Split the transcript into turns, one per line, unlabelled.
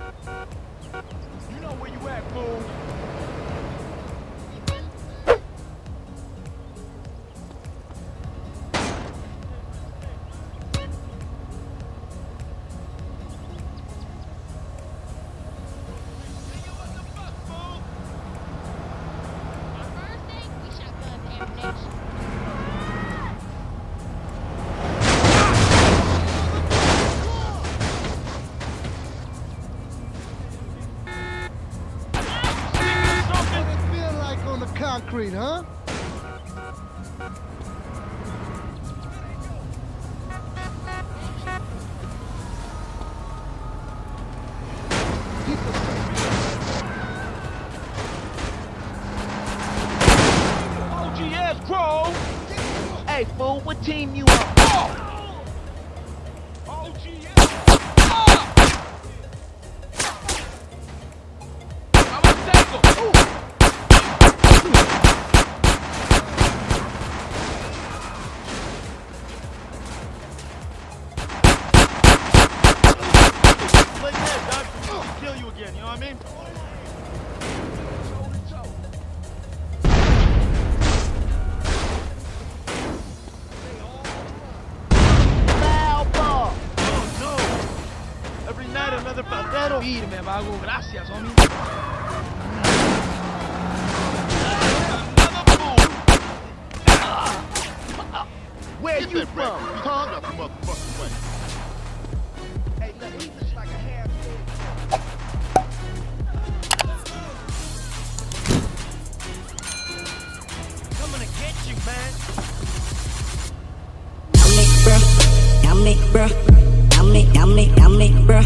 You know where you at, fool. Concrete, huh?
OGS, Crow! Hey, fool, what team you on?
Firme, vago. Gracias, homie.
Where
Get
you from,
rat.
punk?
Up the motherfucking way.
Hey, look, he looks like a get you, man.
Dominic, bruh. Dominic, bruh. Dominic, Dominic, Dominic, bruh. Dominic, bruh. Dominic, bruh.